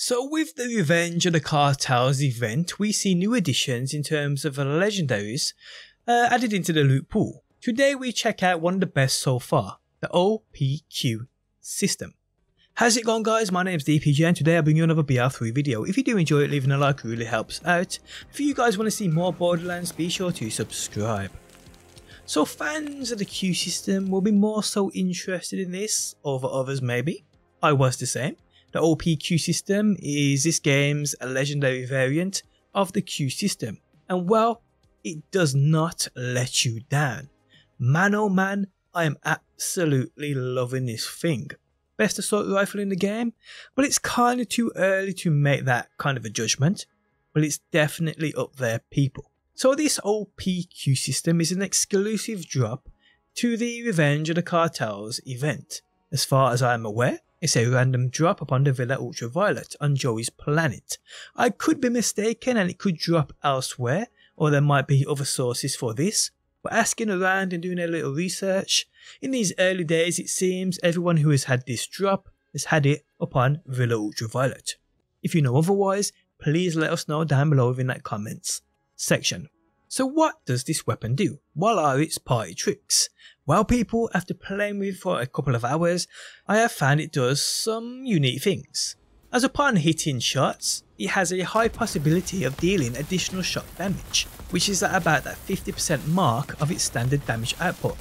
So with the Revenge of the Cartels event, we see new additions in terms of legendaries uh, added into the loot pool. Today we check out one of the best so far, the OPQ system. How's it going guys? My name is DPJ and today I bring you another BL3 video. If you do enjoy it, leaving a like really helps out. If you guys want to see more Borderlands, be sure to subscribe. So fans of the Q system will be more so interested in this over others maybe. I was the same. The OPQ system is this game's legendary variant of the Q system and well, it does not let you down. Man oh man, I am absolutely loving this thing best assault rifle in the game, but it's kind of too early to make that kind of a judgment, but it's definitely up there people. So this OPQ system is an exclusive drop to the Revenge of the Cartels event. As far as I am aware, it's a random drop upon the Villa Ultraviolet on Joey's planet. I could be mistaken and it could drop elsewhere, or there might be other sources for this, but asking around and doing a little research, in these early days it seems everyone who has had this drop has had it upon Villa Ultraviolet. If you know otherwise, please let us know down below in that comments section. So what does this weapon do? What are its party tricks? Well people, after playing with it for a couple of hours, I have found it does some unique things. As upon hitting shots, it has a high possibility of dealing additional shot damage, which is at about that 50% mark of its standard damage output.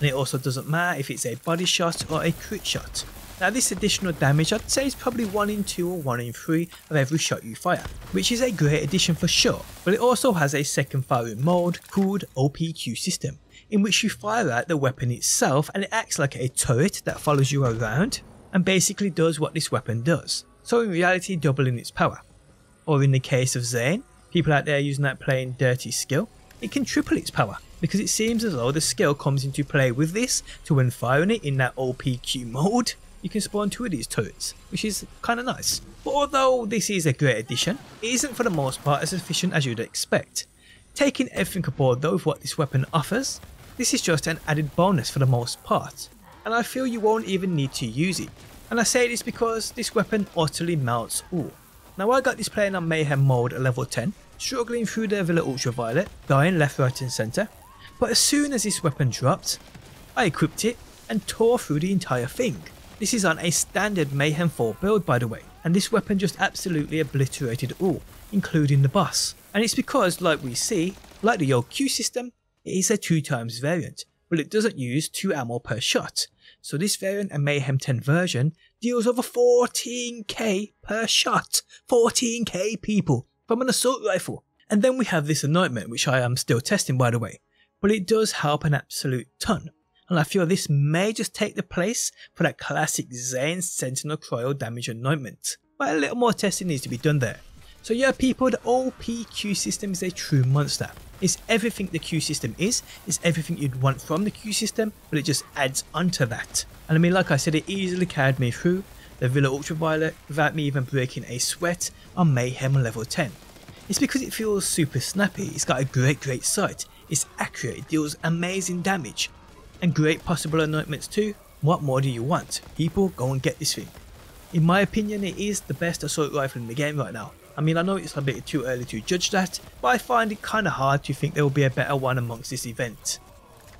And it also doesn't matter if it's a body shot or a crit shot. Now this additional damage I'd say is probably 1 in 2 or 1 in 3 of every shot you fire, which is a great addition for sure, but it also has a second firing mode called OPQ system, in which you fire at the weapon itself and it acts like a turret that follows you around and basically does what this weapon does so in reality doubling its power. Or in the case of Zane, people out there using that Playing Dirty skill, it can triple its power because it seems as though the skill comes into play with this to when firing it in that OPQ mode, you can spawn two of these turrets, which is kinda nice. But although this is a great addition, it isn't for the most part as efficient as you'd expect. Taking everything aboard though with what this weapon offers, this is just an added bonus for the most part, and I feel you won't even need to use it and I say this because this weapon utterly melts all. Now I got this playing on Mayhem mode at level 10, struggling through the Villa Ultraviolet, dying left, right and centre, but as soon as this weapon dropped, I equipped it and tore through the entire thing. This is on a standard Mayhem 4 build by the way, and this weapon just absolutely obliterated all, including the boss. And it's because, like we see, like the old Q system, is a 2 times variant, but it doesn't use 2 ammo per shot, so this variant and Mayhem 10 version deals over 14k per shot. 14k people from an assault rifle. And then we have this anointment, which I am still testing by the way, but it does help an absolute ton. And I feel this may just take the place for that classic Zane Sentinel Cryo damage anointment. But a little more testing needs to be done there. So yeah people, the OPQ system is a true monster. It's everything the Q system is, it's everything you'd want from the Q system, but it just adds onto that. And I mean like I said, it easily carried me through the Villa Ultraviolet without me even breaking a sweat on Mayhem level 10. It's because it feels super snappy, it's got a great great sight, it's accurate, it deals amazing damage, and great possible anointments too. What more do you want? People, go and get this thing. In my opinion, it is the best assault rifle in the game right now. I mean, I know it's a bit too early to judge that, but I find it kinda hard to think there will be a better one amongst this event.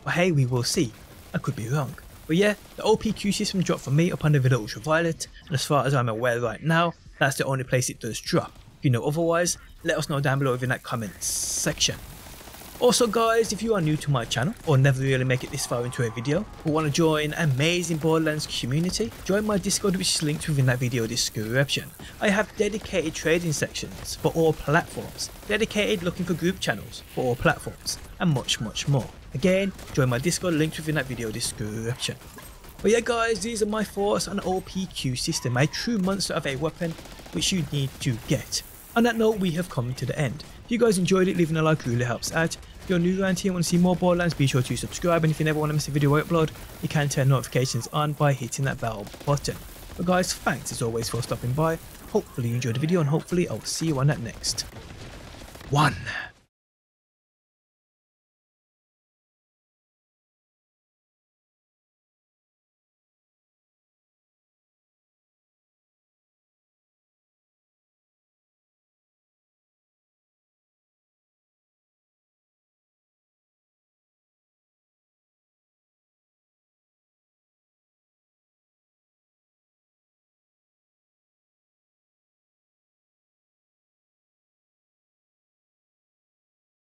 But hey, we will see. I could be wrong. But yeah, the OPQ system dropped for me upon the Villa Ultraviolet, and as far as I'm aware right now, that's the only place it does drop. If you know otherwise, let us know down below in that comments section. Also guys, if you are new to my channel or never really make it this far into a video or want to join amazing Borderlands community, join my Discord which is linked within that video description. I have dedicated trading sections for all platforms, dedicated looking for group channels for all platforms, and much much more. Again, join my Discord linked within that video description. But yeah guys, these are my thoughts on OPQ system, a true monster of a weapon which you need to get. On that note, we have come to the end. If you guys enjoyed it, leaving a like really helps out. If you're new around here and want to see more Borderlands, be sure to subscribe. And if you never want to miss a video I upload, you can turn notifications on by hitting that bell button. But guys, thanks as always for stopping by. Hopefully you enjoyed the video and hopefully I'll see you on that next one.